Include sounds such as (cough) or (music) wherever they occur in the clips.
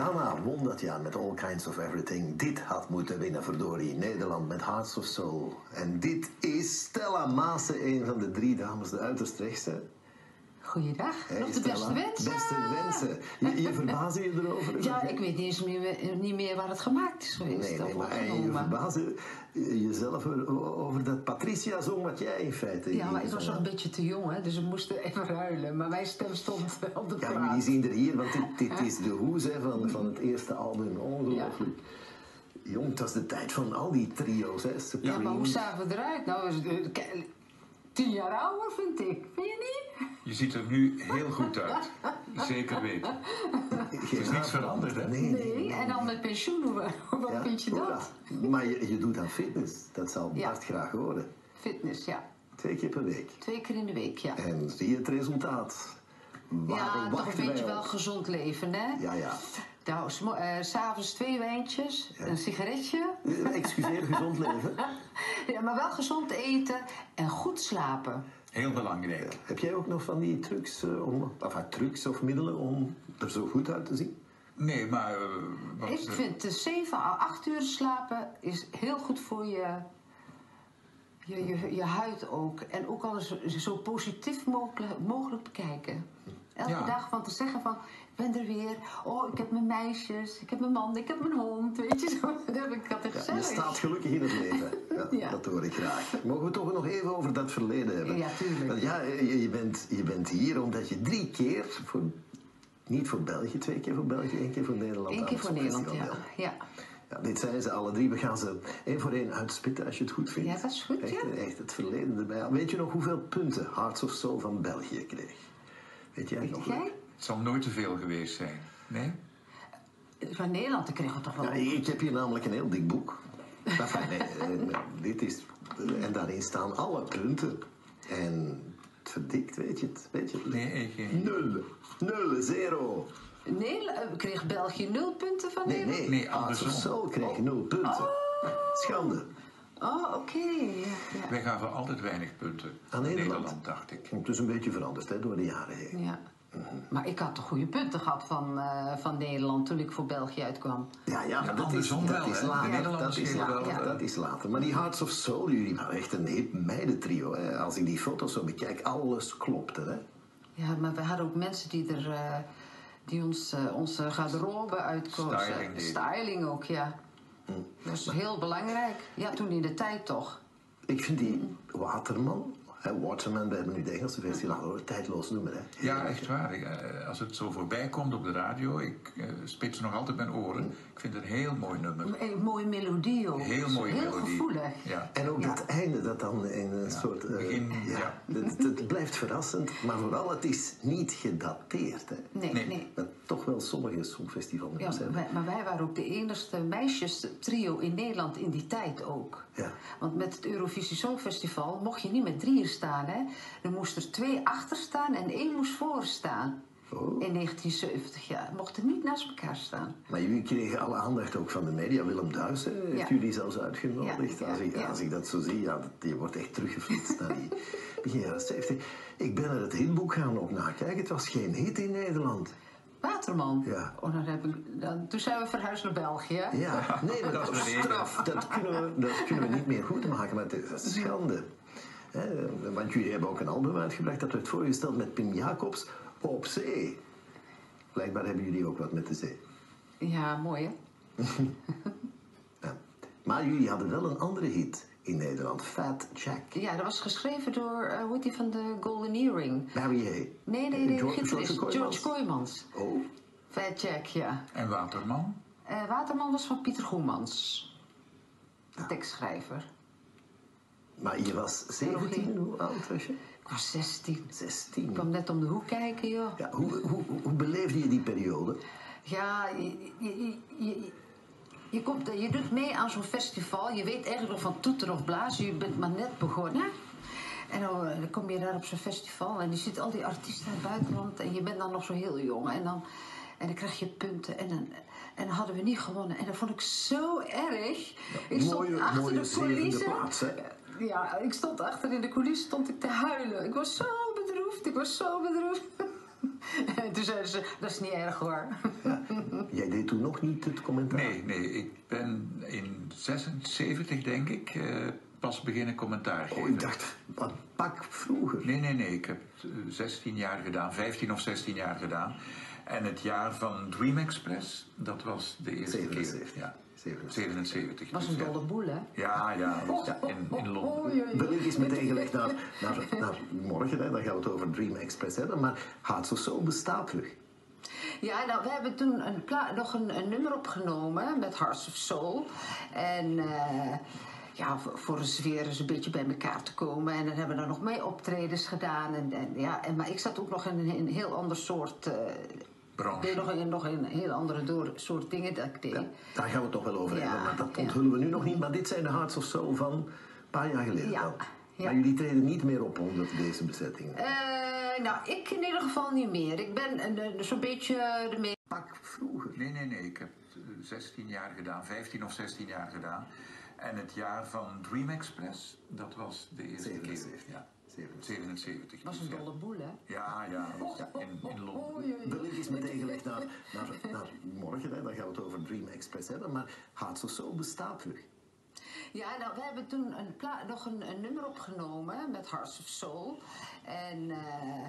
Dana won dat jaar met All Kinds of Everything. Dit had moeten winnen, verdorie. Nederland met Hearts of Soul. En dit is Stella Maassen, een van de drie dames, de uiterst rechtse. Goeiedag, Hey, nog de beste wensen. Beste wensen. Je, je (laughs) je erover? Ja, ik weet niet eens meer, niet meer waar het gemaakt is geweest. Nee, nee, of maar en je verbaasde jezelf er- over dat Patricia zong wat jij in feite Ja, maar ik was nog een beetje te jong, hè, dus we moesten even ruilen. Maar mijn stem stond op de Ja, plaat. jullie zien er hier, want dit, (laughs) dit is de hoes hè, van, van het eerste album. Ongelooflijk. Jong, het was de tijd van al die trio's, hè. Supreme. Ja, maar hoe zagen we eruit? Nou, tien jaar ouder, vind ik. Vind je niet? Je ziet er nu heel goed uit. Zeker weten. Het is niks veranderd, hè? Nee, nee. Nee, en dan met pensioen, hoe, Ja, vind je hoera. dat? Maar je, je doet aan fitness. Dat zal Ja. Bart graag horen. Fitness, ja. Twee keer per week. Twee keer in de week, ja. En zie je het resultaat. Waarom Ja, toch een beetje wij wel gezond leven, hè? Ja, ja. Nou, eh, s'avonds twee wijntjes, een sigaretje. Excuseer, gezond leven. (laughs) Ja, maar wel gezond eten en goed slapen. Heel belangrijk. Heb jij ook nog van die trucs, eh, om, enfin, trucs of middelen om er zo goed uit te zien? Nee, maar... eh, wat, Ik vind de 7 à 8 uur slapen is heel goed voor je, je, je, je huid ook. En ook alles zo positief mogelijk, mogelijk bekijken. Elke Ja. dag van te zeggen van, ben er weer. Oh, ik heb mijn meisjes, ik heb mijn man, ik heb mijn hond. Weet je, zo. (laughs) Dat heb ik altijd Je staat gelukkig in het leven. Ja, (laughs) Ja. Dat hoor ik graag. Mogen we toch nog even over dat verleden hebben? Ja, tuurlijk. Want ja, je, bent, je bent hier omdat je drie keer, voor, niet voor België, twee keer voor België, één keer voor Nederland. Eén keer voor Nederland, ja. ja. Ja, dit zijn ze alle drie. We gaan ze één voor één uitspitten als je het goed vindt. Ja, dat is goed, echt, ja. Echt het verleden erbij. Weet je nog hoeveel punten Hearts of Soul van België kreeg? Weet jij nog? Jij? Het zal nooit te veel geweest zijn. Nee? Van Nederland kregen we toch wel. Ja, ik heb hier namelijk een heel dik boek. Enfin, nee, eh, dit is, en daarin staan alle punten. En het verdikt, weet je het? Weet je het? Nee, ik geen. Nul. Nul, zero. Nederland, eh, kreeg België nul punten van Nee, Nederland? nee. Nee, andersom. Soul kreeg nul punten. Schande. Oh, oké. Ja, ja. Wij gaven altijd weinig punten. Aan Nederland. dacht ik. Het is een beetje veranderd hè, door de jaren heen. Ja. Maar ik had toch goede punten gehad van, eh, van Nederland toen ik voor België uitkwam. Ja, ja, maar dat is, dat wel, is. De later. Nederlanders dat, is wel, dat is later. Maar die Hearts of Soul, jullie waren echt een hip meidentrio. Hè. Als ik die foto's zo bekijk, alles klopte. Hè. Ja, maar we hadden ook mensen die, er, eh, die ons, eh, onze garderobe uitkozen. Styling ook, ja. Dat is heel belangrijk. Ja, toen in de tijd toch. Ik vind die Waterman, hè, Waterman, we hebben nu de Engelse versie laten horen, tijdloos nummer. Hè. Ja, echt waar. Ik, eh, Als het zo voorbij komt op de radio, ik eh, spits nog altijd mijn oren. Ik vind het een heel mooi nummer. Een mooie melodie ook. Heel mooie Heel melodie. gevoelig. Ja. En ook Ja. dat einde dat dan in een soort... eh, begin, ja. Het, het blijft verrassend, maar vooral het is niet gedateerd. Hè. Nee, Nee. nee. Toch wel sommige songfestivalnummers Ja, maar wij waren ook de enigste meisjestrio in Nederland in die tijd ook. Ja. Want met het Eurovisie Songfestival mocht je niet met drieën staan. Hè? Er moest er twee achter staan en één moest voor staan. Oh. In 1970, ja. Mochten niet naast elkaar staan. Maar jullie kregen alle aandacht ook van de media. Willem Duis hè, heeft Ja. jullie zelfs uitgenodigd. Ja, als, ik, ja. als ik dat zo zie, ja, je wordt echt teruggeflitst naar die begin jaren 70. Ik ben er het hitboek gaan op nakijken. Het was geen hit in Nederland. Waterman. Ja. Oh, dan heb ik, dan, toen zijn we verhuisd naar België. Ja, nee, dat, (laughs) Dat is is straf. Dat kunnen, we, dat kunnen we niet meer goed maken, maar het is een schande. Want jullie hebben ook een album uitgebracht dat werd voorgesteld met Pim Jacobs op zee. Blijkbaar hebben jullie ook wat met de zee. Ja, mooi hè? (laughs) Ja. Maar jullie hadden wel een andere hit in Nederland, Fat Jack. Ja, dat was geschreven door, eh, hoe heet die van de Golden Earring? Barry Hay. Nee, nee, nee, George-. George George Kooijmans. Oh, Fat Jack, ja. En Waterman? Eh, Waterman was van Pieter Goemans. De tekstschrijver. maar je was 17, hoe oud was je? Ik was 16. 16. Ik kwam net om de hoek kijken, joh. Ja, hoe, hoe, hoe beleefde je die periode? Ja, je, je, je, je, komt, je doet mee aan zo'n festival. Je weet eigenlijk nog van toeter of blazen. Je bent maar net begonnen. En dan, eh, dan kom je daar op zo'n festival en je ziet al die artiesten uit het buitenland. En je bent dan nog zo heel jong. En dan, en dan krijg je punten. En dan, en dan hadden we niet gewonnen. En dat vond ik zo erg. ik stond mooie, achter mooie de coulissen. Ja, ik stond achter in de coulissen stond ik te huilen. Ik was zo bedroefd. Ik was zo bedroefd. En (laughs) toen zeiden ze, dat is niet erg hoor. Jij deed toen nog niet het commentaar? Nee, nee, ik ben in 76 denk ik eh, pas beginnen commentaar geven. Oh, ik dacht, wat pak vroeger. Nee, nee, nee. Ik heb het, eh, 16 jaar gedaan, 15 of 16 jaar gedaan. En het jaar van Dream Express, dat was de eerste 77. keer. Ja, 77. 77. was een ja. dolle boel, hè? Ja, ja, dat was in, in (laughs) Londen. Oei, oei, De link is meteen gelegd naar, naar, naar morgen, hè. dan gaan we het over Dream Express hebben. Maar Hearts of Soul bestaat terug. Ja, nou, we hebben toen een nog een, een nummer opgenomen met Hearts of Soul. En eh, ja, voor, een sfeer eens een beetje bij elkaar te komen. En dan hebben we er nog mee optredens gedaan. En, en, ja, en, maar ik zat ook nog in een, een heel ander soort... eh Branche. deed nog in, nog in een heel andere door, soort dingen dat ik deed. Ja, daar gaan we het toch wel over Ja, hebben, maar dat ja. onthullen we nu nog niet. Maar dit zijn de Hearts of Soul van een paar jaar geleden ja. Maar jullie treden niet meer op onder deze bezetting. Eh, nou, ik in ieder geval niet meer. Ik ben een- een- zo'n beetje de mee... Pak vroeger. Nee, nee, nee. Ik heb het, eh, 16 jaar gedaan, 15 of 16 jaar gedaan. En het jaar van Dream Express, dat was de eerste 77. keer. Ja, 77. 77. was dus een ja. dolle boel, hè? Ja, ja, dat in, in Londen. De link is meteen gelegd naar, naar, naar morgen, hè. dan gaan we het over Dream Express hebben. Maar Hearts of Soul bestaat terug. Ja, nou, we hebben toen een nog een, een nummer opgenomen met Hearts of Soul. En eh,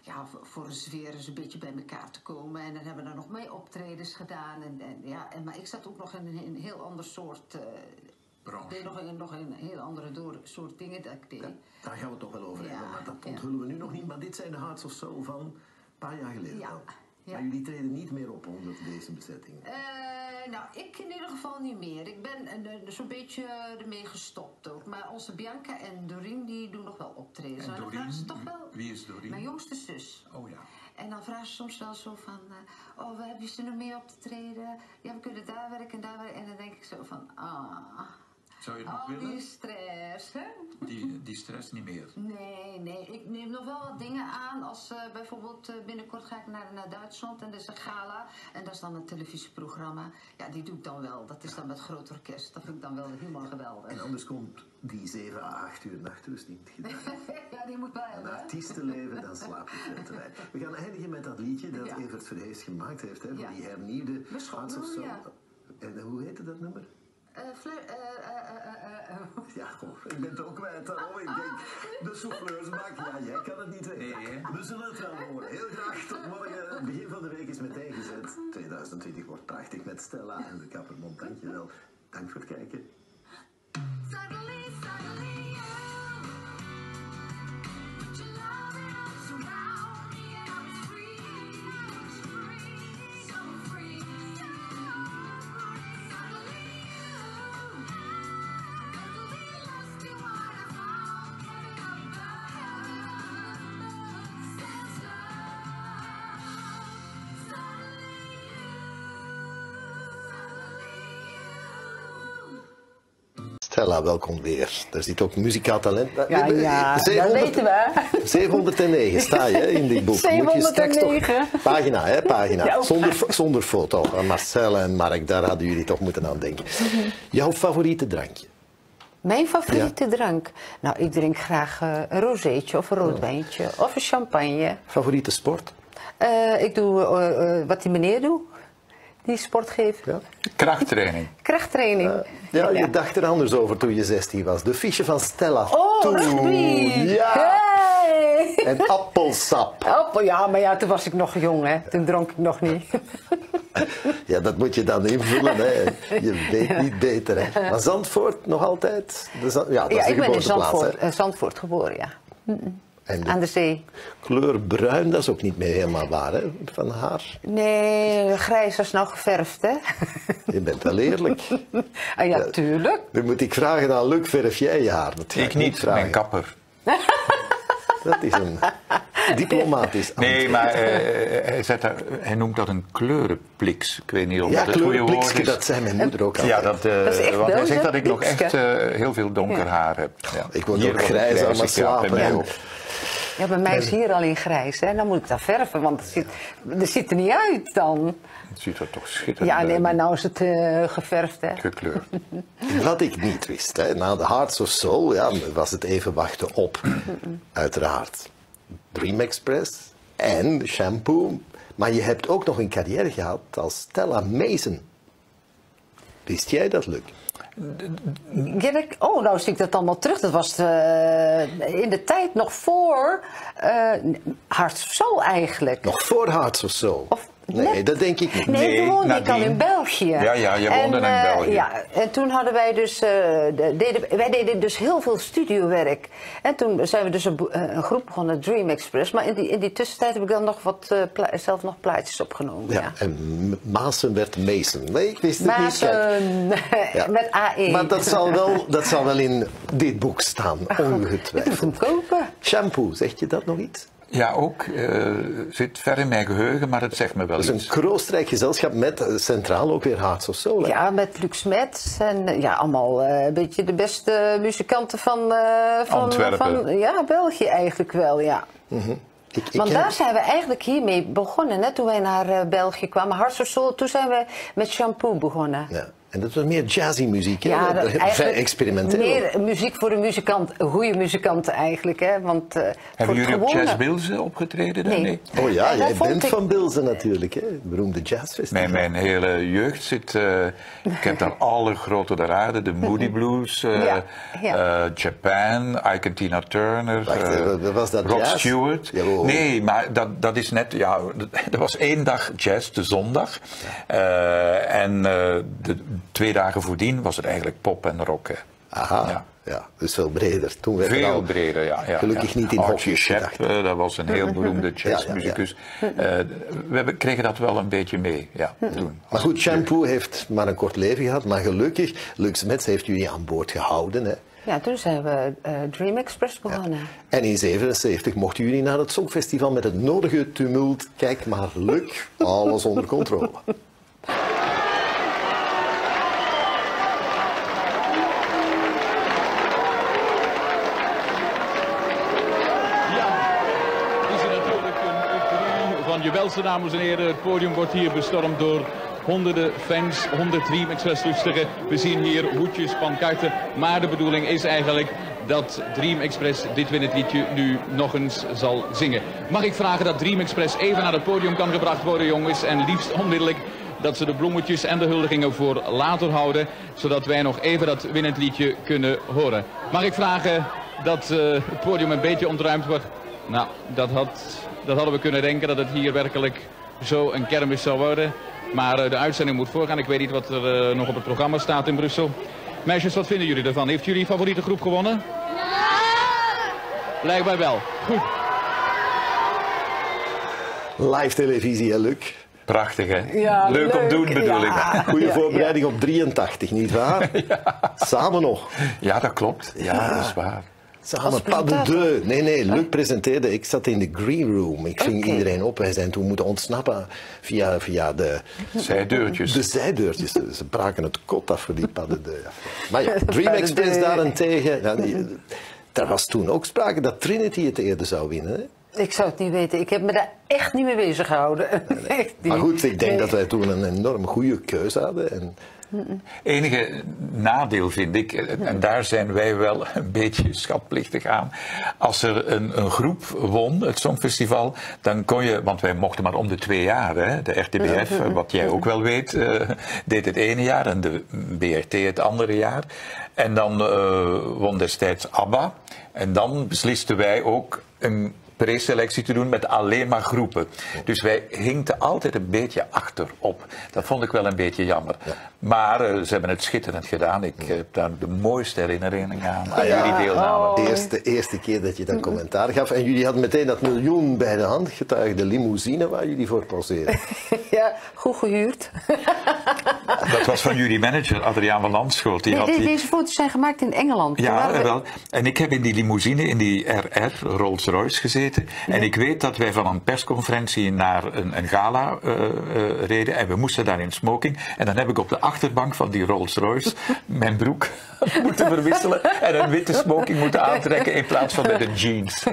ja, voor, een sfeer eens een beetje bij elkaar te komen. En dan hebben we er nog mee optredens gedaan. En, en, ja, en, maar ik zat ook nog in een, een heel ander soort... eh Branche. deed nog nog een heel andere door, soort dingen dat ik deed. Daar gaan we het toch wel over Ja, hebben, maar dat onthullen we nu nog niet. Maar dit zijn de Hearts of Soul van een paar jaar geleden Ja. Maar jullie treden niet meer op onder deze bezetting. Eh, nou, ik in ieder geval niet meer. Ik ben zo'n beetje ermee gestopt ook. Maar onze Bianca en Doreen die doen nog wel optredens. En dan Doreen, ze toch wel... wie is Doreen? Mijn jongste zus. Oh ja. En dan vragen ze soms wel zo van... eh, oh, waar heb je ze nog mee op te treden? Ja, we kunnen daar werken en daar werken. En dan denk ik zo van... Ah, Zou je het nog al willen? die stress, hè? Die, die stress niet meer. Nee, nee. Ik neem nog wel wat dingen aan. Als eh, bijvoorbeeld eh, binnenkort ga ik naar, naar Duitsland en er is een gala. En dat is dan een televisieprogramma. Ja, die doe ik dan wel. Dat is dan met groot orkest. Dat vind ik dan wel helemaal En geweldig. anders komt die 7 à 8 uur nachtrust niet gedaan. (laughs) ja, die moet wel Een hebben. hè? artiestenleven, dan slaap je veel te weinig. We gaan eindigen met dat liedje dat Ja. Evert Verhees gemaakt heeft, hè, Ja. die hernieuwde Beschot, Hearts of ja. En hoe heette dat nummer? Eh, eh, eh, eh, eh, eh, (laughs) Ja, goh, ik ben het ook kwijt. Oh, ik denk, de souffleurs maken. Ja, jij kan het niet weten. Nee? We zullen het wel horen. Heel graag tot morgen. Het begin van de week is meteen gezet. 2020 wordt prachtig met Stella en de Kappermond. Dankjewel. Dank voor het kijken. Welkom weer. Er zit ook muzikaal talent. Ja, ja, dat weten we. 709 sta je in dit boek. Moet je straks toch- 709. Pagina, hè, pagina. Ja. Zonder, zonder foto. Marcel en Mark, daar hadden jullie toch moeten aan denken. Jouw favoriete drankje? Mijn favoriete drank? Nou, ik drink graag eh, een rozeetje of een rood wijntje of een champagne. Favoriete sport? Eh, ik doe eh, wat die meneer doet, die sportgever. Ja. Krachttraining. Krachttraining. Ja, je dacht er anders over toen je 16 was. De fiche van Stella. Oh, Toen. rugby! Ja. Hey! En appelsap. Appel, ja, maar ja, toen was ik nog jong, hè. Toen dronk ik nog niet. (laughs) Ja, dat moet je dan invullen. Hè. Je weet niet beter. Hè. Maar Zandvoort nog altijd? De Zand- ja, dat is ja, de ik ben in. Zandvoort, eh, Zandvoort geboren, ja. En de Aan de zee. kleur bruin, dat is ook niet meer helemaal waar hè, van haar. Nee, grijs was nou geverfd, hè. (laughs) Je bent wel eerlijk. ah, ja, tuurlijk. Nu moet ik vragen aan Luc, verf jij je haar? Dat Ik niet, vragen. mijn kapper. (laughs) Dat is een diplomatisch Nee, antwoord. maar eh, hij, zet daar, hij noemt dat een kleurenpliks. Ik weet niet of Ja, dat het goede woord is. dat zei mijn moeder ook altijd. Ja, dat, eh, Dat is echt want hij zegt dat ik nog echt heel veel donker haar heb. Ja. ik word ook grijs aan mijn slapen. Ja, bij mij is hier al in grijs, hè. Dan moet ik dat verven, want het ziet, het ziet er niet uit dan. Het ziet er toch schitterend Ja, nee, uit. maar nou is het eh, geverfd, hè. Gekleurd. (laughs) Wat ik niet wist, hè, na de Hearts of Soul ja, was het even wachten op, uiteraard. Dream Express en shampoo Maar je hebt ook nog een carrière gehad als Stella Mason. Wist jij dat, Luc? Ja, dat- oh, nou zie ik dat allemaal terug. Dat was eh, in de tijd nog voor eh Hearts of Soul eigenlijk. Nog voor Hearts of Soul? Of nee, dat denk ik niet. Nee, toen woonde ik al nadien. in België. Ja, ja, je woonde en, in eh, België. Ja, en toen hadden wij dus, eh, de- deden, wij deden dus heel veel studiowerk. En toen zijn we dus een, eh, een groep begonnen, Dream Express. Maar in die, in die tussentijd heb ik dan nog wat, eh, zelf nog plaatjes opgenomen. Ja, Ja. en M- Maassen werd Mason. Nee, ik wist het niet. (laughs) Ja. met AE. Maar dat zal, wel, dat zal wel in dit boek staan, Ik moet ongetwijfeld. hem kopen. Shampoo, zegt je dat nog iets? Ja, ook. eh, zit ver in mijn geheugen, maar het zegt me wel is iets. een kroostrijk gezelschap met eh, centraal ook weer Hearts of Soul. hè? Ja, met Luc Smet en eh, ja, allemaal eh, een beetje de beste muzikanten van, eh, van, Antwerpen. van ja, België eigenlijk wel, ja. Ik, ik Want daar zijn we eigenlijk hiermee begonnen, hè, toen wij naar eh, België kwamen. Soul, toen zijn we met Shampoo begonnen. Ja. En dat was meer jazzy muziek, hè? dat- Vrij experimenteel. Meer muziek voor de muzikant, goede muzikanten eigenlijk, hè. Want, eh, voor Hebben jullie op Jazz Bilze opgetreden? dan? Nee. Oh ja, jij bent ik- van Bilzen natuurlijk, hè? Het beroemde jazzfestival. Mijn, mijn hele jeugd zit. eh, ik heb daar (laughs) alle grote der aarde, de Moody Blues, eh, Ja, ja. eh, Japan, Ike Tina Turner. Wacht, eh, eh, was dat Rod jazz? Stewart. Jawel. Nee, maar dat, dat is net. Ja, (laughs) er was één dag jazz, de zondag. Eh, en eh, de twee dagen voordien was het eigenlijk pop en rock. Aha, ja. Ja. dus veel breder. Toen werd er Veel al breder, ja. ja Gelukkig ja. niet in Archie hokjes Shepp, gedacht. eh, dat was een heel beroemde (laughs) jazzmuzikus. Eh, we hebben- kregen dat wel een beetje mee, ja, toen. Maar goed, Shampoo heeft maar een kort leven gehad. Maar gelukkig, Lux Mets heeft jullie aan boord gehouden. Hè? Ja, toen zijn we eh, Dream Express begonnen. En in 77 mochten jullie naar het Songfestival met het nodige tumult. Kijk maar, Luc, alles onder controle. (laughs) je welste, dames en heren. Het podium wordt hier bestormd door honderden fans, 100 Dream Express toestellen. We zien hier hoedjes, pankarten. Maar de bedoeling is eigenlijk dat Dream Express dit winnend liedje nu nog eens zal zingen. Mag ik vragen dat Dream Express even naar het podium kan gebracht worden, jongens. En liefst onmiddellijk dat ze de bloemetjes en de huldigingen voor later houden. Zodat wij nog even dat winnend liedje kunnen horen. Mag ik vragen dat eh, het podium een beetje ontruimd wordt? Nou, dat, had, dat hadden we kunnen denken dat het hier werkelijk zo een kermis zou worden. Maar eh, de uitzending moet voorgaan. Ik weet niet wat er eh, nog op het programma staat in Brussel. Meisjes, wat vinden jullie ervan? Heeft jullie favoriete groep gewonnen? Blijkbaar wel. Goed. Live televisie, hè, Luc? Prachtig, hè? Ja, leuk, om doen, bedoel ja. ik. (laughs) Goede Ja, voorbereiding op 83, nietwaar? (laughs) Samen nog. Ja, dat klopt. Ja, dat is waar. Samen, Als pas de. Nee, nee, Luc presenteerde. Ik zat in de green room. Ik ving iedereen op. Wij zijn toen moeten ontsnappen via, via de, Zijdeurtjes. de zijdeurtjes. Ze- Ze braken het kot af voor die pas de deux. Maar ja, (laughs) Dream Express daarentegen... Ja, die, er was toen ook sprake dat Trinity het eerder zou winnen. Hè? Ik zou het niet weten. Ik heb me daar echt niet mee bezig gehouden. (laughs) Echt niet. Maar goed, ik denk Nee. dat wij toen een enorm goede keuze hadden. En enige nadeel vind ik, en daar zijn wij wel een beetje schatplichtig aan. Als er een, een groep won, het Songfestival, dan kon je, want wij mochten maar om de twee jaar, hè, de RTBF, wat jij ook wel weet, eh, deed het ene jaar en de BRT het andere jaar. En dan eh, won destijds ABBA. En dan beslisten wij ook een preselectie te doen met alleen maar groepen. Dus wij hinkten altijd een beetje achterop. Dat vond ik wel een beetje jammer. Maar eh, ze hebben het schitterend gedaan. Ik heb daar de mooiste herinneringen aan, aan ja. jullie deelname. de eerste, eerste keer dat je dat commentaar gaf. En jullie hadden meteen dat miljoen bij de hand getuigd. De limousine waar jullie voor poseren. (laughs) (laughs) Ja, goed gehuurd. (laughs) Dat was van jullie manager, Adriaan van Landschot. Die Nee, had die... Deze foto's zijn gemaakt in Engeland. Ja, we- wel. En ik heb in die limousine, in die RR, Rolls-Royce, gezeten. En ik weet dat wij van een persconferentie naar een, een gala eh, eh, reden. En we moesten daar in smoking. En dan heb ik op de achterbank van die Rolls-Royce (laughs) mijn broek moeten verwisselen. En een witte smoking moeten aantrekken in plaats van met een jeans. Ja,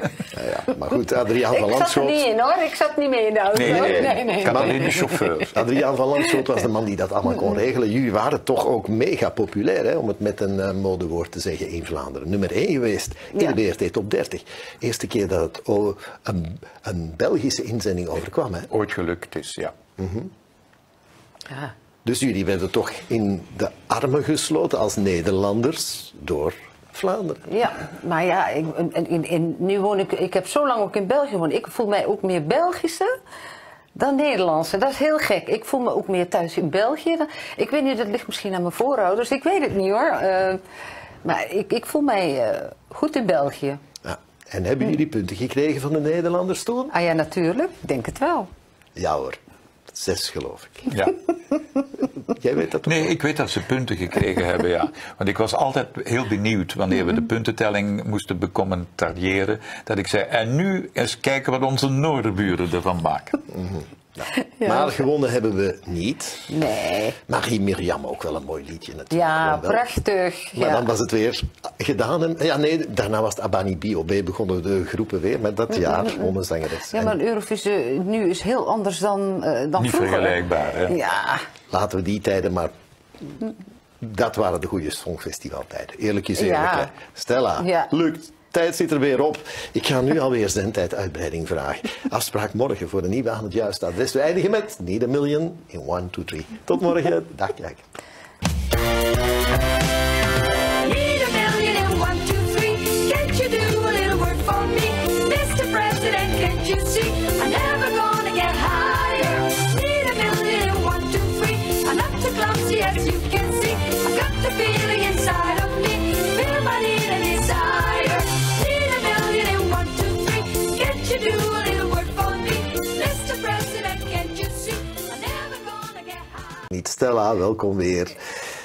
ja. Maar goed, Adriaan van Ik zat er niet in hoor, ik zat niet mee in de auto. Nee, nee, nee, nee. Ik had alleen de (laughs) Adriaan van Landschoot was de man die dat allemaal kon regelen. Jullie waren toch ook mega populair, hè, om het met een eh, modewoord te zeggen, in Vlaanderen. Nummer 1 geweest in Ja. de BRT Top 30. Eerste keer dat het oh, een, een Belgische inzending overkwam. Hè. Ooit gelukt is, ja. Ja. Dus jullie werden toch in de armen gesloten als Nederlanders door Vlaanderen. Ja, maar ja, ik, en nu woon ik, ik heb zo lang ook in België gewoond. Ik voel mij ook meer Belgische dan Nederlandse. Dat is heel gek. Ik voel me ook meer thuis in België. Ik weet niet, dat ligt misschien aan mijn voorouders. Ik weet het niet hoor. Eh, maar ik, ik voel mij eh, goed in België. Ja. En hebben jullie punten gekregen van de Nederlanders toen? Ah ja, natuurlijk. Ik denk het wel. Ja hoor, zes geloof ik. ja. (laughs) Jij weet dat toch? Nee, ik weet dat ze punten gekregen hebben, ja. Want ik was altijd heel benieuwd wanneer we de puntentelling moesten becommentariëren. Dat ik zei, en nu eens kijken wat onze noorderburen ervan maken. (laughs) Maar gewonnen hebben we niet. Nee. Marie Mirjam ook wel een mooi liedje natuurlijk. Ja, prachtig. Maar ja. dan was het weer gedaan. En, ja, nee, daarna was het Abani Bio. B begonnen de groepen weer met dat jaar wonnen zangeres. Ja, maar Eurovisie nu is heel anders dan, eh, dan Niet vroeger. vergelijkbaar, hè? Ja, Laten we die tijden maar... Dat waren de goede songfestivaltijden. Eerlijk is eerlijk. Ja. hè. Stella, Ja. lukt. Tijd zit er weer op. Ik ga nu alweer zendtijd uitbreiding vragen. Afspraak morgen voor een nieuwe aan het juiste adres. We eindigen met Need a Million in 1, 2, 3. Tot morgen. Dag, kijk. Niet Stella, welkom weer.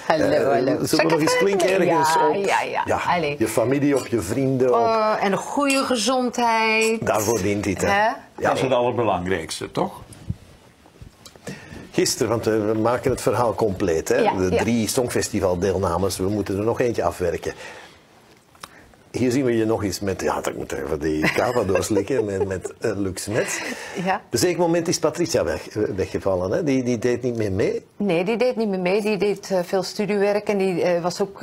hallo, Eh, hallo. Zullen we nog eens klinken ergens ja, op? Ja, ja, Allee. je familie op, je vrienden op. Oh, en een goede gezondheid. Daarvoor dient dit, hè? Ja, Dat is het allerbelangrijkste, toch? Gisteren, want we we maken het verhaal compleet. Hè? Ja, de ja. drie Songfestivaldeelnames, we moeten er nog eentje afwerken. Hier zien we je nog eens met, ja, ik moet even die kava doorslikken, met, met uh, Lux Mets. Ja. Op een zeker moment is Patricia weg, eh, weggevallen, hè? Die, die deed niet meer mee. Nee, die deed niet meer mee. Die deed eh, veel studiewerk en die was ook,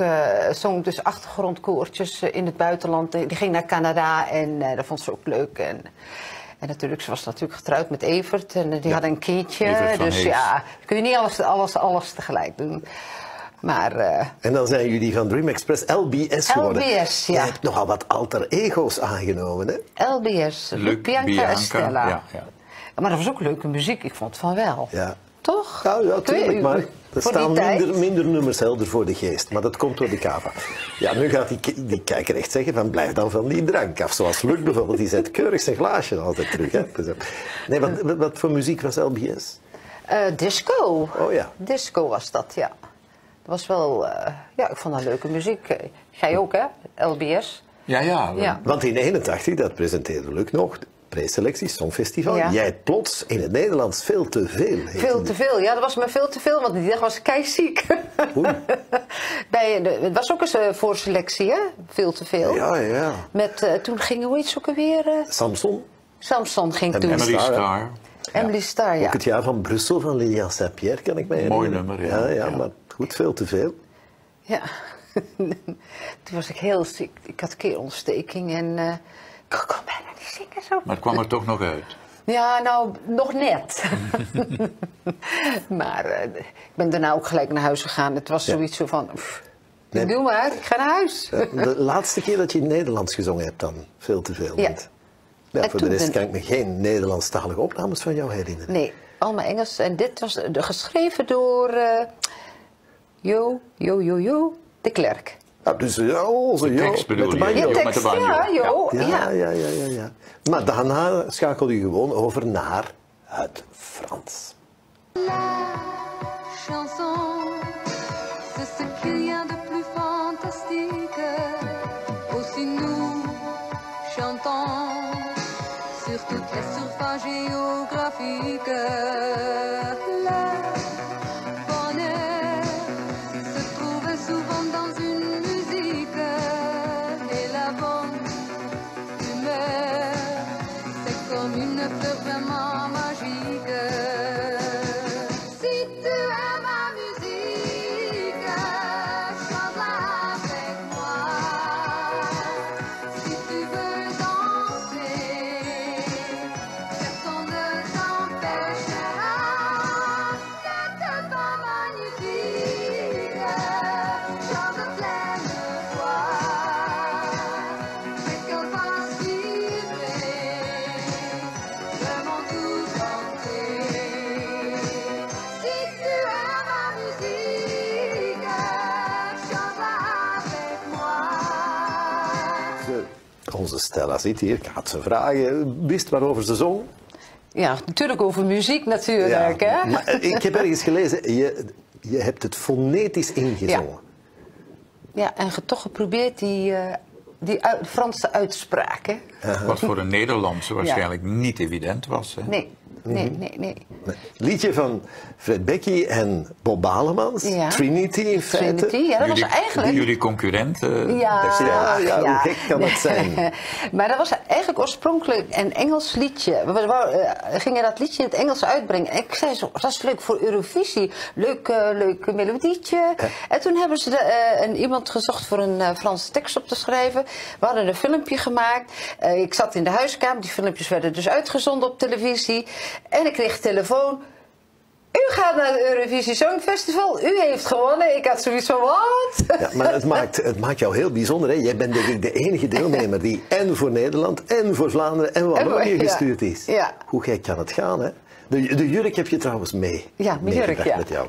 zong dus achtergrondkoortjes in het buitenland. Die ging naar Canada en dat vond ze ook leuk. En, en natuurlijk, ze was natuurlijk getrouwd met Evert en die had een kindje. Dus Hees. ja, kun je niet alles, alles, alles tegelijk doen. Maar eh, En dan zijn jullie van Dream Express LBS geworden. LBS, ja. Je hebt nogal wat alter ego's aangenomen, hè? LBS, Luc, Bianca, en Stella. Ja, ja. Maar dat was ook leuke muziek, ik vond van wel. Ja. Toch? Ja, ja, Ik weet- tuurlijk, maar er voor staan die tijd. minder, minder nummers helder voor de geest. Maar dat komt door de kava. Ja, nu gaat die, ki- die kijker echt zeggen van blijf dan van die drank af. Zoals Luc bijvoorbeeld, die zet keurig zijn glaasje altijd terug. Hè. Dus, eh, nee, wat, wat- wat voor muziek was LBS? Eh, disco. Oh ja. Disco was dat, ja. Dat was wel, eh, ja, ik vond dat leuke muziek. Eh, Jij ook, hè? LBS. Ja, ja. Ja. Want in 81, dat presenteerde Luc nog, preselectie, Songfestival. Ja. Jij plots in het Nederlands veel te veel. Veel te veel, ja, dat was me veel te veel, want die dag was ik keiziek. Oei. (laughs) Bij, de, het was ook eens eh, voor selectie, hè? Veel te veel. Ja, ja. Met, eh, toen ging, hoe heet ze ook alweer? eh, Samson, Samson ging En toen. Emily Emily Star. Emily Star, ja. ook het jaar van Brussel van Lilian Saint-Pierre, kan ik mij Mooi herinneren. nummer, ja. ja, ja, Ja. maar goed, veel te veel. Ja. (laughs) toen was ik heel ziek. Ik had keelontsteking en eh, ik kon bijna niet zingen zo. Maar het kwam er toch nog uit. Ja, nou, nog net. (laughs) maar eh, ik ben daarna ook gelijk naar huis gegaan. Het was Ja. zoiets zo van, pff, Nee. doe maar, ik ga naar huis. Ja, De laatste keer dat je Nederlands gezongen hebt dan, veel te veel. Ja. want- ja, En voor de toen rest ben- kan ik me geen Nederlandstalige opnames van jou herinneren. Nee, allemaal Engels. En dit was de, geschreven door eh Jo, Jo, Jo, Jo, de Klerk. Nou, dus ja, onze Jo, tekst bedoel met de banjo. Met tekst, de banjo. ja, Jo, Ja, ja. ja, ja, ja, ja. Maar daarna schakel je gewoon over naar het Frans. chanson, c'est ce qu'il y a de plus fantastique. Aussi nous chantons sur toutes les surfaces géographiques. Stella zit hier, ik had ze vragen, wist waarover ze zong. Ja, natuurlijk over muziek natuurlijk, hè? maar eh, ik heb ergens gelezen, je, je hebt het fonetisch ingezongen. Ja, en ge- toch geprobeerd die, eh, die uit- Franse uitspraak, hè? Wat voor een Nederlandse waarschijnlijk niet evident was. Hè? Nee, nee, Mhm. nee, nee. Liedje van Fred Becky en Bob Balemans, Ja. Trinity in feite. Trinity, ja, dat jullie, was eigenlijk... jullie concurrenten Ja, destijds. Ja, ja, Ja. hoe gek kan het zijn? (laughs) maar dat was eigenlijk oorspronkelijk een Engels liedje. We, eh, gingen dat liedje in het Engels uitbrengen. En ik zei zo, dat is leuk voor Eurovisie. Leuk, eh, leuk melodietje. En toen hebben ze de, eh, een, iemand gezocht voor een eh, Franse tekst op te schrijven. We hadden een filmpje gemaakt. Eh, ik zat in de huiskamer. Die filmpjes werden dus uitgezonden op televisie. En ik kreeg telefoon. U gaat naar het Eurovisie Songfestival. U heeft gewonnen. Ik had zoiets van, wat? Ja, maar het maakt, het maakt jou heel bijzonder. Hè? Jij bent denk ik de enige deelnemer die en voor Nederland en voor Vlaanderen en Wallonië ja. gestuurd is. Ja. Hoe gek kan het gaan, hè? De, de jurk heb je trouwens mee. Ja, mijn jurk, meegebracht ja. met jou.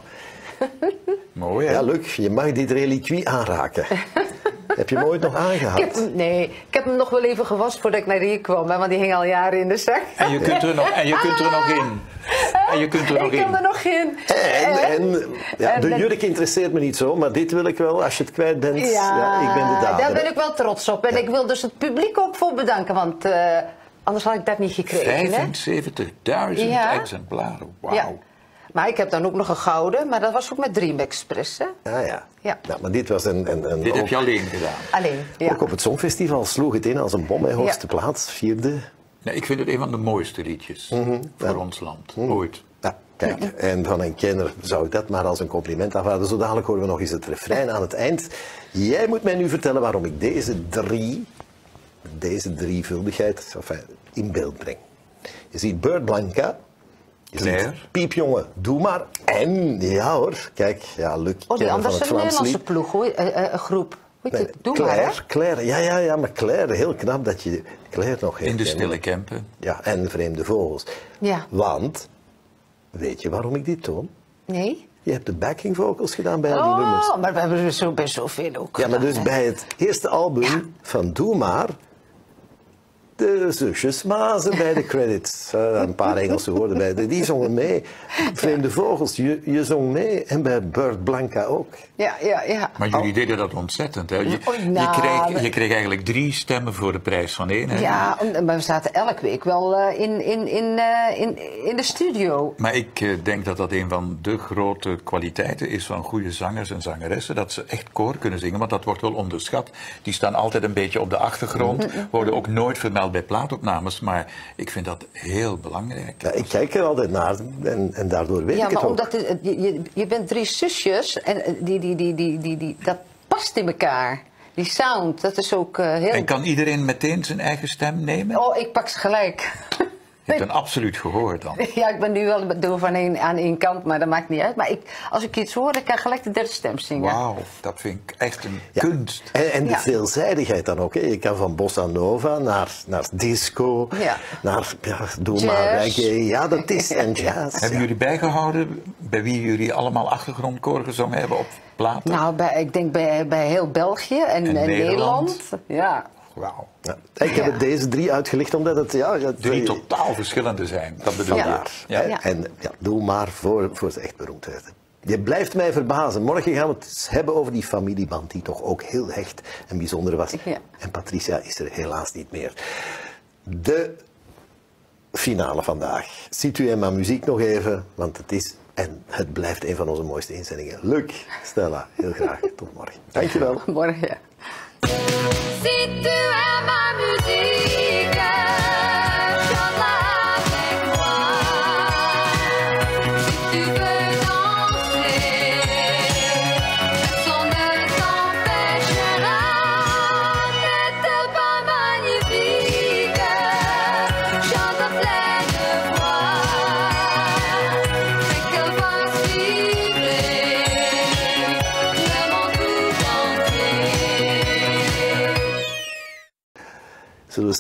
(laughs) Mooi hè? Ja, Luc, je mag dit reliquie aanraken. (laughs) heb je hem ooit nog? (laughs) Ik hem, nee, ik heb hem nog wel even gewassen voordat ik naar hier kwam, hè, want die hing al jaren in de zak. En je kunt er nog, en je kunt er nog in. En je kunt er nog ik kan in. er nog in. En, en, ja, En de jurk interesseert me niet zo, maar dit wil ik wel. Als je het kwijt bent, ja, ik ben de dader. daar ben ik wel trots op. En ik wil dus het publiek ook voor bedanken, want eh, anders had ik dat niet gekregen. Hè? 75.000 Ja. exemplaren. Wauw. Maar ik heb dan ook nog een gouden, maar dat was ook met Dream Express. Hè? Ah ja. Ja. Nou, maar dit was een... een, een Dit heb je alleen gedaan. Alleen. Ja. Ook op het Songfestival sloeg het in als een bom. Hè. Hoogste plaats, vierde. Nee, ik vind het een van de mooiste liedjes Mhm. voor ons land. Ooit. Ja, kijk. En van een kenner zou ik dat maar als een compliment afhouden. Zo dadelijk horen we nog eens het refrein aan het eind. Jij moet mij nu vertellen waarom ik deze drie, deze drievuldigheid enfin, in beeld breng. Je ziet Beurt Blanca. Piepjongen, doe maar. En, ja hoor, kijk, ja, Luc, Oh, die het een Nederlandse lied. ploeg, hoor. Eh, eh, een groep. Nee, doe Claire, maar, hè? Claire, ja, ja, ja, maar Claire, heel knap dat je Claire nog In de stille Kempen. Ja, en Vreemde Vogels. Ja. Want, weet je waarom ik dit toon? Nee? Je hebt de backing vocals gedaan bij al die nummers. Oh, maar we hebben er zo bij zoveel ook Ja, maar gedaan, dus hè. bij het eerste album van Doe Maar, de zusjes Mazen bij de credits. Eh, een paar Engelse woorden bij. de- Die zongen mee. Vreemde Vogels, je, je zong mee. En bij Burt Blanca ook. Ja, ja, ja. Maar jullie deden dat ontzettend. Hè? Je, Oh, je, kreeg, je kreeg eigenlijk drie stemmen voor de prijs van één. Hè? Ja, maar we zaten elke week wel eh, in, in, in, eh, in, in de studio. Maar ik eh, denk dat dat een van de grote kwaliteiten is van goede zangers en zangeressen. Dat ze echt koor kunnen zingen, want dat wordt wel onderschat. Die staan altijd een beetje op de achtergrond. Worden ook nooit vermeld bij plaatopnames. Maar ik vind dat heel belangrijk. Ja, ik kijk er altijd naar en, en daardoor weet Ja, ik het maar ook. omdat het- het- je, je, je bent drie zusjes en eh, die, die, die, die, die, die, dat past in elkaar. Die sound, dat is ook eh, heel... En kan iedereen meteen zijn eigen stem nemen? Oh, ik pak ze gelijk. Je hebt een absoluut gehoor dan. (laughs) Ja, ik ben nu wel door van één aan één kant, maar dat maakt niet uit. Maar ik, als ik iets hoor, dan kan ik gelijk de derde stem zingen. Wauw, dat vind ik echt een Ja. kunst. En, en de Ja. veelzijdigheid dan ook. Hè. Je kan van bossa nova naar, naar disco, Ja. naar ja, doe maar reggae. Ja, dat is. En (laughs) jazz. Hebben ja. jullie bijgehouden bij wie jullie allemaal achtergrondkoor gezongen hebben op platen? Nou, bij, ik denk bij, bij heel België en, En en Nederland. Nederland. Ja. Wauw. Ja. Ik heb Ja. het deze drie uitgelicht omdat het... Ja, het Drie totaal verschillende zijn, dat bedoel Ja. je. Daar. Ja. Hè. En ja, doe maar voor, voor ze echt beroemd werden. Je blijft mij verbazen. Morgen gaan we het eens hebben over die familieband die toch ook heel hecht en bijzonder was. Ja. En Patricia is er helaas niet meer. De finale vandaag. Ziet u maar muziek nog even, want het is en het blijft een van onze mooiste inzendingen. Luc, Stella, heel graag. Tot morgen. (laughs) Dankjewel. Morgen. Si tu aimes ma musique,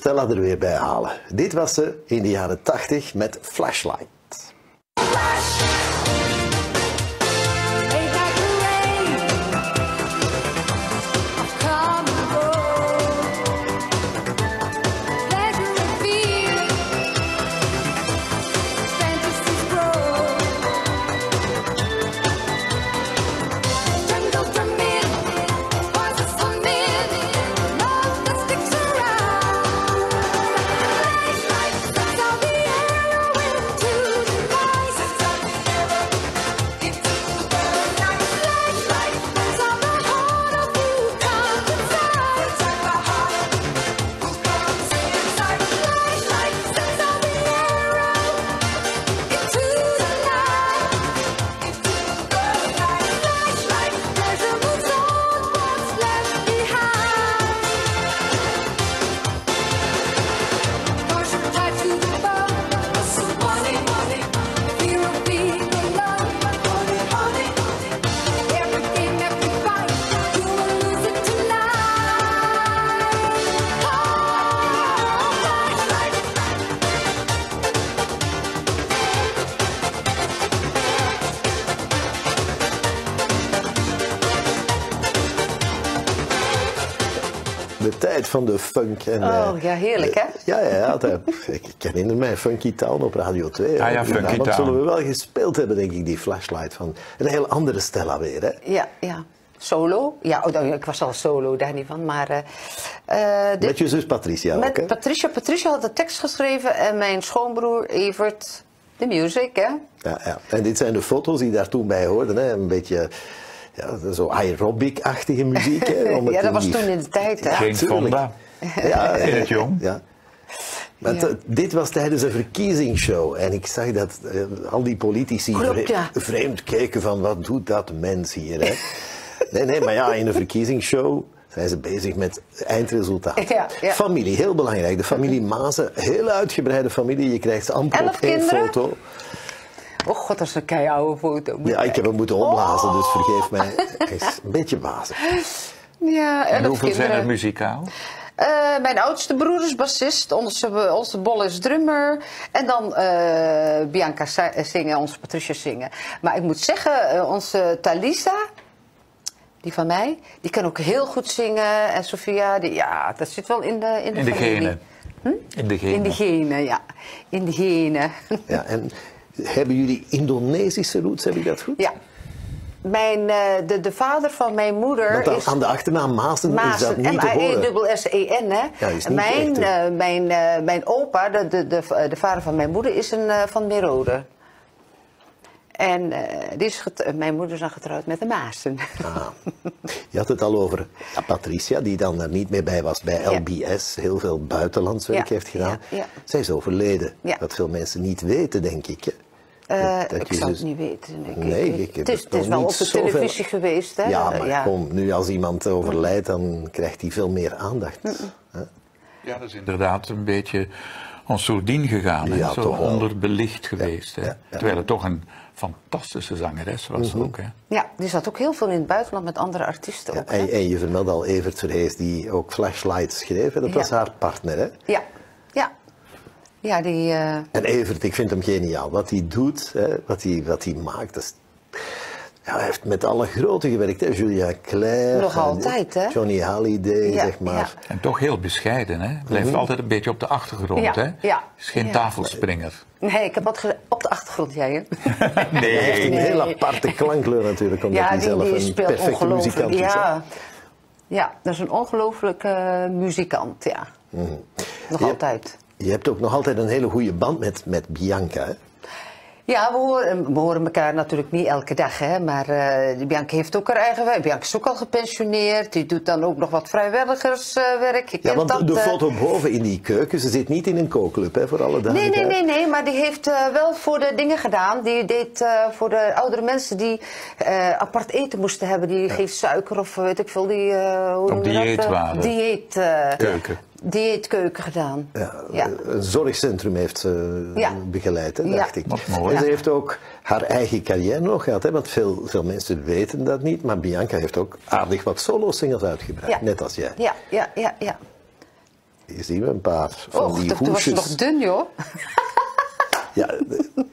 Stella er weer bij halen. Dit was ze in de jaren 80 met Flashlight. Van de funk. En, Oh, eh, ja, heerlijk, hè? Ja, ja, ja dat- ik, (laughs) ik herinner mij Funky Town op Radio 2. Ah ja. Funky dat Town. zullen we wel gespeeld hebben, denk ik, die flashlight van een heel andere Stella weer. Hè? Ja, ja. Solo? Ja, oh, ik was al solo, daar niet van. Maar eh, eh, Met je zus Patricia ook, met hè? Patricia. Patricia had de tekst geschreven en mijn schoonbroer Evert de music, hè? Ja, ja. En dit zijn de foto's die daar toen bij hoorden. Hè? Een beetje ja, zo aerobic-achtige muziek. Hè? (laughs) Om het Ja, dat was die- toen in de tijd, hè? Geen. Fonda. (laughs) Ja, In het jong. Ja. Maar Ja. dit was tijdens een verkiezingsshow en ik zag dat eh, al die politici Klopt, vre- ja. vreemd keken van wat doet dat mens hier. Hè? (laughs) nee, nee, maar ja, in een verkiezingsshow zijn ze bezig met eindresultaat. Ja, ja. Familie, heel belangrijk. De familie Mazen, heel uitgebreide familie. Je krijgt ze amper Elf op één kinderen? foto. Oh god, dat is een keioude foto. Ja, ik heb hem moeten opblazen, dus Oh. vergeef mij. Hij is een beetje bazig. Ja, En hoeveel zijn er kinderen. muzikaal? Eh, mijn oudste broer is bassist, onze, onze bol is drummer. En dan eh, Bianca zingen, onze Patricia zingen. Maar ik moet zeggen, eh, onze Talisa, die van mij, die kan ook heel goed zingen. En Sofia, die, ja, dat zit wel in de, in de, In de familie. genen. In de genen. In de genen, ja. In de genen. Ja, en hebben jullie Indonesische roots, heb ik dat goed? ja. Mijn, eh, de, de vader van mijn moeder is... aan de achternaam Maasen, is dat niet te horen. M-A-E-S-S-E-N, hè? Ja, is niet mijn, echt, eh, mijn, eh, mijn opa, de, de, de, de vader van mijn moeder, is een, eh, van Merode. En eh, die is eh, mijn moeder is dan getrouwd met de Maasen. Ah. Je had het al over ja, Patricia, die dan er niet meer bij was bij Ja. LBS, heel veel buitenlands werk heeft gedaan. Zij is overleden. Wat veel mensen niet weten, denk ik. Hè? Eh, Dat- dat ik je zou dus- het niet weten. ik. Nee, ik heb het is, het het is wel op de zoveel- televisie geweest, hè? Ja, maar kom, nu als iemand overlijdt, dan krijgt hij veel meer aandacht. Hè? Ja, dat is inderdaad een beetje ons gegaan. Ja, Zo toch wel. onderbelicht geweest. Hè. ja, ja. Terwijl het toch een fantastische zangeres was Mhm. ook. Hè. Ja, die zat ook heel veel in het buitenland met andere artiesten. Ja, ook, hè? en, en je vermeldt al Evert Verhees, die ook Flashlights schreef. hè? Dat was haar partner, hè? ja. Ja, die... eh, En Evert, ik vind hem geniaal. Wat hij doet, hè, wat, hij, wat hij maakt, dat is... Ja, hij heeft met alle grote gewerkt, hè. Julia Claire. Nog en altijd, hè? Johnny Halliday, Ja, zeg maar. ja. En toch heel bescheiden. Hè. Blijft altijd een beetje op de achtergrond. Ja, hè. ja. Is geen Ja. tafelspringer. Nee, ik heb wat op de achtergrond, jij hè? (laughs) Nee. Hij heeft een Nee. heel aparte klankkleur natuurlijk, omdat Ja, hij die, zelf die een speelt perfecte ongelooflijk. muzikant is. hè. Ja. ja, dat is een ongelooflijke eh, muzikant, ja. Nog Mhm. Je- altijd. Je hebt ook nog altijd een hele goede band met, met Bianca, hè? Ja, we horen, we horen elkaar natuurlijk niet elke dag, hè. Maar eh, Bianca heeft ook haar eigen werk. Bianca is ook al gepensioneerd. Die doet dan ook nog wat vrijwilligerswerk. Je Ja, want dat, de eh. foto boven in die keuken, ze zit niet in een kookclub, hè, voor alle Nee, nee, duidelijkheid. nee, nee, maar die heeft eh, wel voor de dingen gedaan. Die deed eh, voor de oudere mensen die eh, apart eten moesten hebben. Die geeft suiker of weet ik veel. Die, eh, hoe dieet eh, waren. Dieet, Keuken. Dieetkeuken gedaan. Ja, Ja. Een zorgcentrum heeft ze Ja. begeleid, hè, Ja. dacht ik. Wat mooi. En ze heeft ook haar eigen carrière nog gehad, hè, want veel, veel mensen weten dat niet. Maar Bianca heeft ook aardig wat solo-singles uitgebracht, Ja. net als jij. Ja, ja, ja, ja. Hier zien we een paar van Och, die toen toen was je hoesjes. nog dun, joh. Ja, de-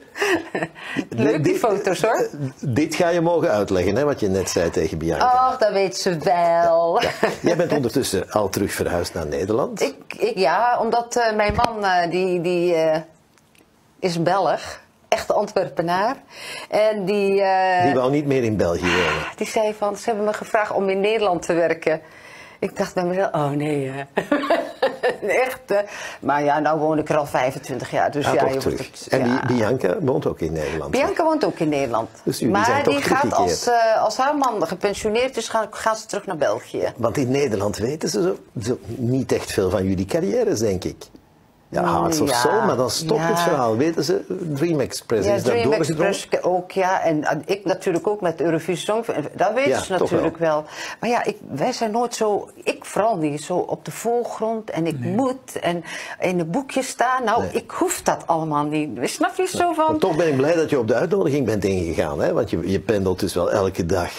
(laughs) Leuk die foto's, hoor. Dit ga je mogen uitleggen, hè, wat je net zei tegen Bianca. Och, dat weet ze wel. Jij bent ondertussen al terug verhuisd naar Nederland. Ik, ik, ja, omdat eh, mijn man, eh, die, die eh, is Belg. Echte Antwerpenaar. En die... eh, Die wou niet meer in België wonen. Die zei van, ze hebben me gevraagd om in Nederland te werken. Ik dacht bij mezelf, oh nee. (laughs) (laughs) echt. hè. Maar ja, nou woon ik er al 25 jaar, dus Ah, ja, je terug. het- En die Bianca woont ook in Nederland. Bianca woont ook in Nederland. Dus maar zijn toch die gaat als, eh, als haar man gepensioneerd is, gaan, gaan ze terug naar België. Want in Nederland weten ze zo, zo niet echt veel van jullie carrières, denk ik. Ja, Hearts of Ja, Soul, maar dan stopt ja. het verhaal. Weten ze, Dream Express, Ja, is dat Dream? Express ook, ja. En ik natuurlijk ook met Eurovisie Song. Dat weten Ja, ze natuurlijk wel. Maar ja, ik, wij zijn nooit zo, ik vooral niet, zo op de voorgrond. En ik moet en in de boekjes staan. Nou, Nee. ik hoef dat allemaal niet. Snap je zo van? Maar toch ben ik blij dat je op de uitnodiging bent ingegaan. Hè? Want je, je pendelt dus wel elke dag.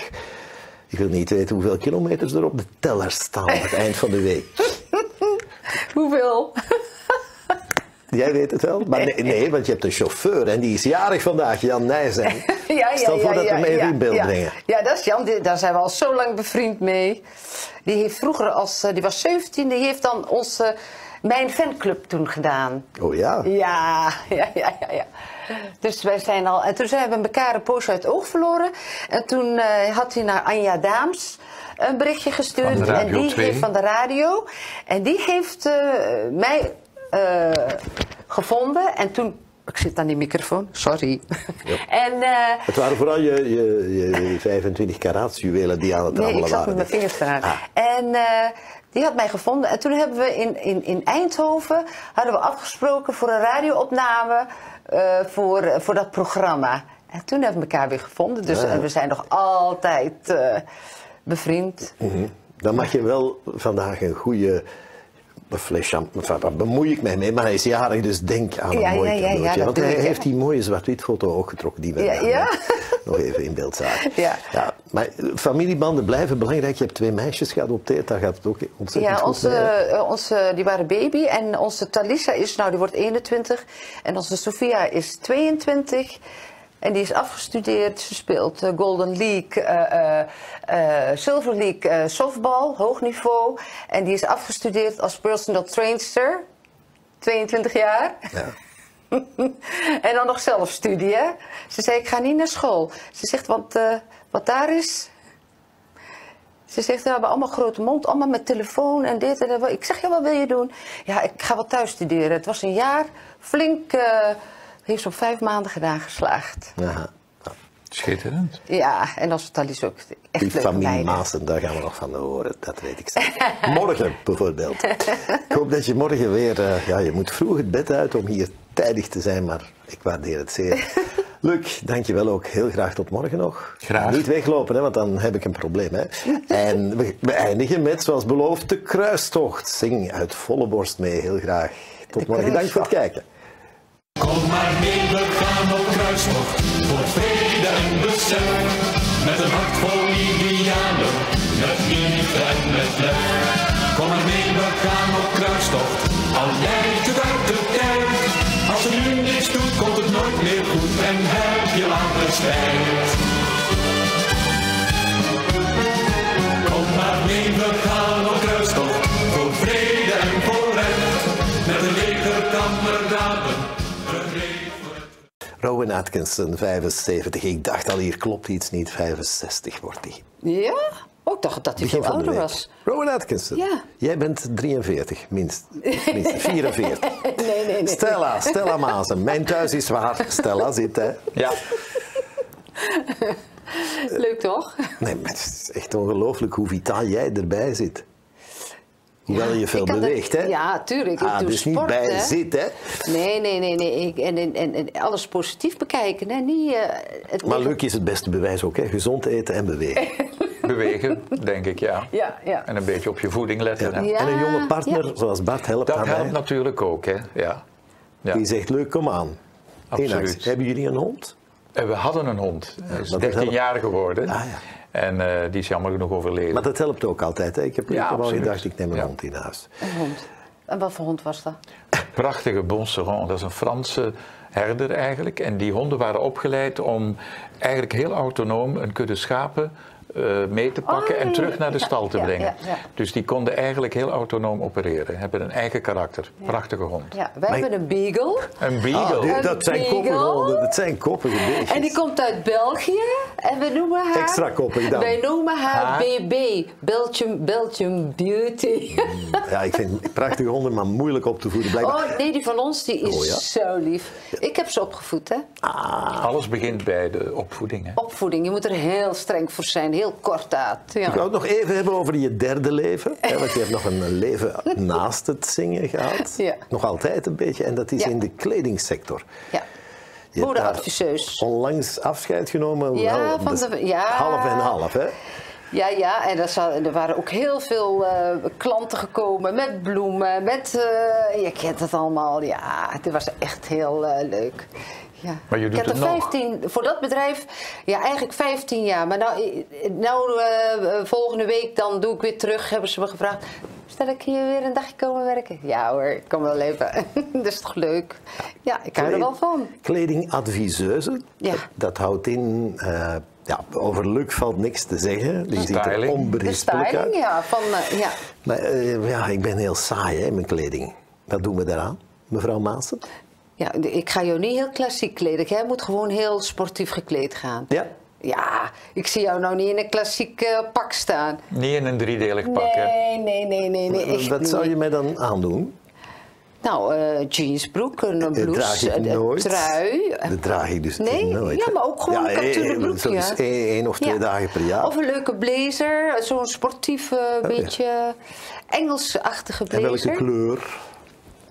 Ik wil niet weten hoeveel kilometers er op de teller staan aan het eind van de week. (laughs) Hoeveel? Jij weet het wel? Maar nee, nee, want je hebt een chauffeur en die is jarig vandaag, Jan Nijzen. (laughs) Ja, ja, Stel voor ja, dat we ja, hem even ja, in beeld ja. brengen. Ja, dat is Jan. Die- Daar zijn we al zo lang bevriend mee. Die heeft vroeger, als, eh, die was 17, die heeft dan onze, mijn fanclub toen gedaan. Oh ja? Ja, (laughs) ja, ja, ja, ja. Dus wij zijn al. En toen zijn we elkaar een poosje uit het oog verloren. En toen eh, had hij naar Anja Daams een berichtje gestuurd. Van de en die 2. heeft van de radio. En die heeft eh, mij eh, gevonden. En toen. Ik zit aan die microfoon, sorry. (laughs) En eh, Het waren vooral je, je, je 25 karaats juwelen die aan het Nee, ik rammelen zat met waren. mijn vingers eraan. Ah. En eh, die had mij gevonden. En toen hebben we in, in, in Eindhoven hadden we afgesproken voor een radioopname voor, voor dat programma. En toen hebben we elkaar weer gevonden. Dus Ja. en we zijn nog altijd bevriend. Mhm. Dan mag je wel vandaag een goede fles champagne. Daar bemoei ik mij mee, maar hij is jarig, dus denk aan een Ja, mooi ja, ja, ja, cadeautje. Want hij heeft die mooie zwart-wit foto ook getrokken die we Ja, ja. (laughs) nog even in beeld zagen. Ja. maar familiebanden blijven belangrijk. Je hebt twee meisjes geadopteerd, daar gaat het ook ontzettend Ja, goed onze, mee. eh, onze, die waren baby. En onze Talisa is, nou die wordt 21. En onze Sofia is 22. En die is afgestudeerd. Ze speelt eh, Golden League, eh, eh, Silver League eh, softbal, hoog niveau. En die is afgestudeerd als personal trainster. 22 jaar. Ja. (laughs) en dan nog zelfstudie, hè? Ze zei, ik ga niet naar school. Ze zegt, want wat daar is... Ze zegt, we hebben allemaal grote mond, allemaal met telefoon en dit en dat. Ik zeg, ja, wat wil je doen? Ja, ik ga wel thuis studeren. Het was een jaar, flink, heeft ze op vijf maanden gedaan geslaagd. Aha. Schitterend. Ja, en als het al is ook echt Die familie. Maassen, daar gaan we nog van horen, dat weet ik zeker. (laughs) morgen bijvoorbeeld. (laughs) Ik hoop dat je morgen weer, eh, ja, je moet vroeg het bed uit om hier tijdig te zijn, maar ik waardeer het zeer. (laughs) Luc, dankjewel ook. Heel graag tot morgen nog. Graag. Niet weglopen, hè, want dan heb ik een probleem. Hè. En we, we eindigen met, zoals beloofd, de kruistocht. Zing uit volle borst mee, heel graag. Tot De morgen. Dank voor het kijken. Kom maar mee, we gaan op kruistocht voor vrede en besef. Met een hart vol idealen, met liefde en met lef. Kom maar mee, we gaan op kruistocht, al lijkt het uit de tijd. Als er nu niks doet, komt het nooit meer goed en heb je later spijt. Rowan Atkinson, 75. Ik dacht al, hier klopt iets niet. 65 wordt hij. Ja? Oh, ik dacht dat hij Begin veel ouder was. Rowan Atkinson. Ja. Jij bent 43, minst. minst (laughs) 44. Nee, nee, nee. Stella, Stella Maasen. Mijn thuis is waar. Stella zit, hè. Ja. Leuk toch? Nee, maar het is echt ongelooflijk hoe vitaal jij erbij zit. Hoewel je veel beweegt, hè. Ja, tuurlijk. Ik Ah, doe dus sport, niet bij hè. zit, hè. Nee, nee, nee. nee. Ik, en, en, en, alles positief bekijken. Hè. Niet, eh, het Maar Luc is het beste bewijs ook, hè. Gezond eten en bewegen. (laughs) Bewegen, denk ik, ja. Ja, ja. En een beetje op je voeding letten. hè. Ja. En een jonge partner, ja. zoals Bart, helpt Dat helpt natuurlijk ook, hè. Ja. ja. Die zegt, leuk, kom aan. Absoluut. Hebben jullie een hond? En we hadden een hond. Hij is dat 13 helpt. jaar geworden. Ah, ja. En eh, die is jammer genoeg overleden. Maar dat helpt ook altijd, hè. Ik heb, Ja, absoluut. gedacht, ik neem een Ja. hond in huis. Een hond. En wat voor hond was dat? Prachtige Bonseron, dat is een Franse herder eigenlijk. En die honden waren opgeleid om eigenlijk heel autonoom een kudde schapen eh, mee te pakken Oh, en ja, terug naar de ja, stal te ja, brengen. ja, ja. Dus die konden eigenlijk heel autonoom opereren, hebben een eigen karakter. Prachtige hond. Ja, wij hebben een beagle. Een Ah, beagle. die- Een dat zijn beagle. koppige honden, dat zijn koppige beestjes. En die komt uit België. En we noemen haar... Extra koppig dan. Wij noemen haar Haar? BB. Belgium, Belgium Beauty. Ja, ik vind (laughs) prachtige honden, maar moeilijk op te voeden. Blijkbaar. Oh nee, die van ons die is Oh, ja? zo lief. Ik heb ze opgevoed, hè. Alles begint bij de opvoeding. Hè. Opvoeding, je moet er heel streng voor zijn. Heel kort uit. Ik Ja. wou het nog even hebben over je derde leven. Hè, want je hebt nog een leven naast het zingen gehad. Ja. Nog altijd een beetje. En dat is Ja. in de kledingsector. ja. Modeadviseus. Onlangs afscheid genomen. Ja, van is de- ja. half en half, hè? Ja, ja, en er, er waren ook heel veel eh, klanten gekomen met bloemen, met, eh, je kent het allemaal, ja, het was echt heel eh, leuk. Ja. Maar je ik doet heb het er nog? 15, voor dat bedrijf, ja, eigenlijk 15 jaar. Maar nou, eh, nou eh, volgende week dan doe ik weer terug, hebben ze me gevraagd. Stel ik hier weer een dagje komen werken? Ja hoor, ik kom wel even. (laughs) dat is toch leuk? Ja, ik hou er wel van. Kledingadviseuse, Ja. dat, dat houdt in... eh, ja, over look valt niks te zeggen. Die ziet er onberispelijk uit. ja. Van, ja. Maar ja, ik ben heel saai hè, in mijn kleding. Wat doen we daaraan, mevrouw Maassen? Ja, ik ga jou niet heel klassiek kleden. Jij moet gewoon heel sportief gekleed gaan. Ja. Ja, ik zie jou nou niet in een klassiek eh, pak staan. Niet in een driedelig pak, hè? Nee, nee, nee, nee, nee echt Wat zou je mij dan aandoen? Nou, eh, jeansbroek, een Dat blouse, draag ik een, trui. Dat draag ik dus Nee? nooit. Ja, maar ook gewoon ja, een katoenen eh, broekje, Zo is hè? één, één of twee Ja. dagen per jaar. Of een leuke blazer, zo'n sportief eh, ja. beetje Engelsachtige en blazer. welke kleur?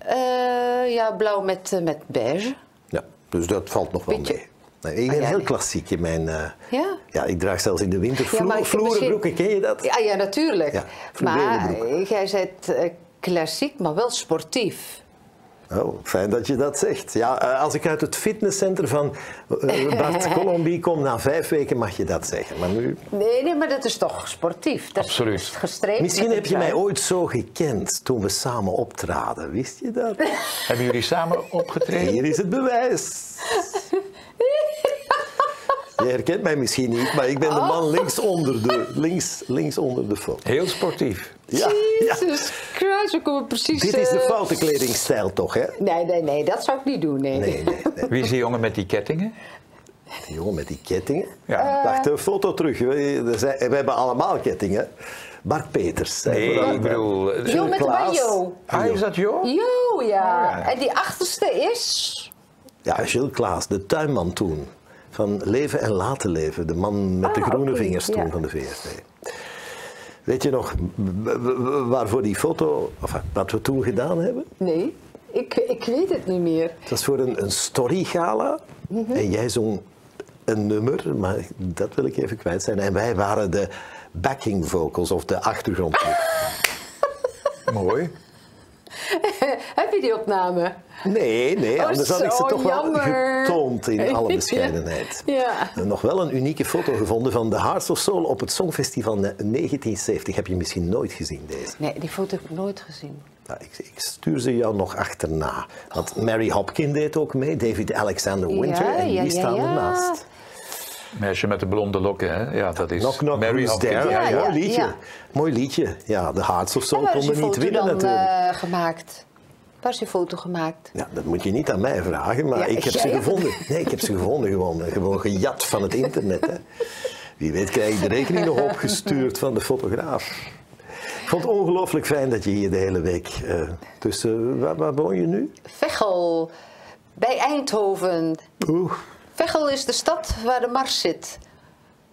Eh, ja, blauw met, eh, met beige. Ja, dus dat valt nog wel Beetje- mee. Nee, ik ben Ah, ja, heel nee. klassiek in mijn... eh, Ja? ja, ik draag zelfs in de winter Ja, maar ik heb vloeren misschien- broeken, ken je dat? Ja, ja natuurlijk. Ja, maar jij eh, klassiek, maar wel sportief. Oh, fijn dat je dat zegt. Ja, eh, als ik uit het fitnesscenter van eh, (laughs) Bart Colombie kom, na vijf weken mag je dat zeggen. Maar nu... Nee, nee, maar dat is toch sportief? Dat is Absoluut. Gestreept Misschien met heb je mij ooit zo gekend toen we samen optraden. Wist je dat? (laughs) Hebben jullie samen opgetreden? Hier is het bewijs. Je herkent mij misschien niet, maar ik ben de man links onder de, links, links onder de foto. Heel sportief. Ja, ja. Jezus Christus, we komen precies... Dit is de eh, foute kledingstijl toch, hè? Nee, nee, nee, dat zou ik niet doen, nee. Nee, nee, nee. Wie is die jongen met die kettingen? Die jongen met die kettingen. Ja. Wacht, een foto terug. We, zijn- we hebben allemaal kettingen. Bart Peters. Nee, ik bedoel... eh, Jo met de. Ah, is dat Jo? Jo, ja. Oh, ja. En die achterste is... Ja, Gilles Klaas, de tuinman toen. Van Leven en Laten Leven. De man met de Ah, groene oké, vingers toen ja. van de VRT. Weet je nog waarvoor die foto, of wat we toen gedaan hebben? Nee, ik, ik weet het niet meer. Het was voor een, een storygala. Mhm. En jij zong een nummer, maar dat wil ik even kwijt zijn. En wij waren de backing vocals of de achtergrond. (laughs) Mooi. (laughs) Heb je die opname? Nee, nee, Oh, anders had ik ze toch wel getoond in (laughs) alle bescheidenheid. Ja. Nog wel een unieke foto gevonden van de Hearts of Soul op het Songfestival 1970. Heb je misschien nooit gezien deze? Nee, die foto heb ik nooit gezien. Nou, ik, ik stuur ze jou nog achterna. Want Mary Hopkin deed ook mee, David Alexander Winter. Ja, en die ja, staan ernaast. Meisje met de blonde lokken, hè? Ja, dat is Knock Mary. There? Ja, ja, Mooi liedje. ja. Mooi liedje. Ja, de Hearts of die konden niet winnen dan natuurlijk. eh, gemaakt? Waar is die foto gemaakt? Ja, dat moet je niet aan mij vragen, maar Ja, ik heb ze gevonden. Nee, ik heb ze gevonden gewoon. Gewoon gejat van het internet. Hè. Wie weet krijg ik de rekening nog opgestuurd van de fotograaf. Ik vond het ongelooflijk fijn dat je hier de hele week eh, tussen... Waar, waar woon je nu? Veghel, bij Eindhoven. Oeh, Veghel is de stad waar de Mars zit.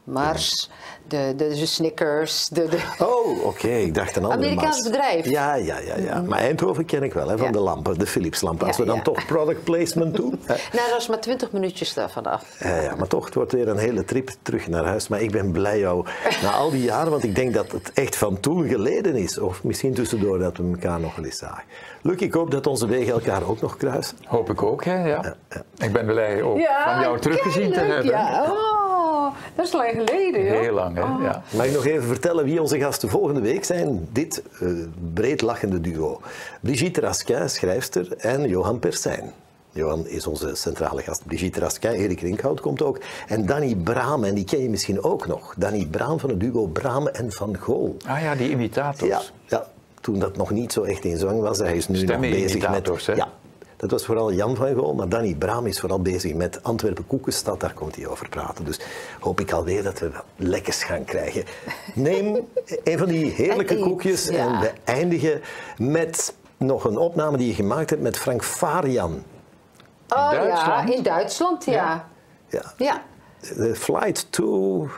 Mars, de, de, de Snickers, de, de... Oh, oké. Ik dacht een ander Amerikaans Mars. bedrijf. Ja, ja, ja, ja. Maar Eindhoven ken ik wel, hè, van Ja. de lampen, de Philips lampen. Als Ja, we dan ja. toch product placement doen. hè. (laughs) Nou, dat is maar 20 minuutjes daarvan af. Ja, ja, maar toch, het wordt weer een hele trip terug naar huis. Maar ik ben blij jou na al die jaren, want ik denk dat het echt van toen geleden is. Of misschien tussendoor dat we elkaar nog wel eens zagen. Luc, ik hoop dat onze wegen elkaar ook nog kruisen. Hoop ik ook, hè? Ja. Ik ben blij ook van jou teruggezien te hebben. Ja, oh, dat is lang geleden, joh. Heel lang, hè? Ja. Mag ik nog even vertellen wie onze gasten volgende week zijn? Dit eh, breed lachende duo. Brigitte Raskin, schrijfster, en Johan Persijn. Johan is onze centrale gast. Brigitte Raskin, Erik Rinkhout komt ook. En Danny Braam, en die ken je misschien ook nog. Danny Braam van het duo Braam en Van Gool. Ah ja, die imitators. Ja, ja, toen dat nog niet zo echt in zwang was. Hij is nu nog bezig met... Hè? Ja, dat was vooral Jan van Gool, maar Danny Braam is vooral bezig met Antwerpen Koekenstad. Daar komt hij over praten. Dus hoop ik alweer dat we lekkers gaan krijgen. Neem (laughs) een van die heerlijke En koekjes ja. en we eindigen met nog een opname die je gemaakt hebt met Frank Farian. Oh Duitsland? ja, in Duitsland, ja. Ja, Ja, de flight to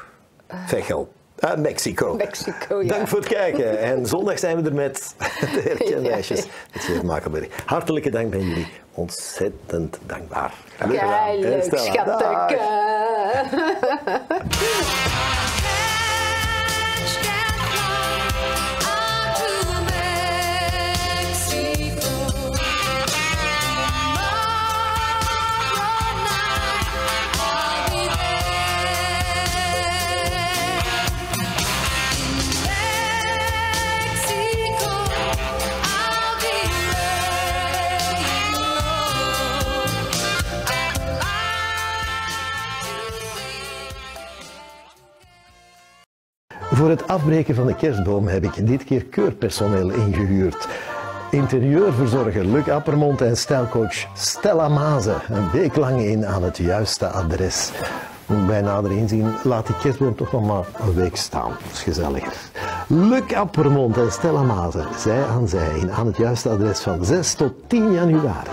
Veghel. Ah, Mexico. Mexico, ja. Dank voor het kijken. (laughs) En zondag zijn we er met de herkenmeisjes. Met Jeff Makelberg. Hartelijke dank bij jullie. Ontzettend dankbaar. Leuk, Stella, (laughs) Voor het afbreken van de kerstboom heb ik dit keer keurpersoneel ingehuurd. Interieurverzorger Luc Appermond en stijlcoach Stella Maze. Een week lang in aan het juiste adres. Bij nader inzien laat die kerstboom toch nog maar een week staan. Dat is gezelliger. Luc Appermond en Stella Maze, zij aan zij, in aan het juiste adres van 6 tot 10 januari.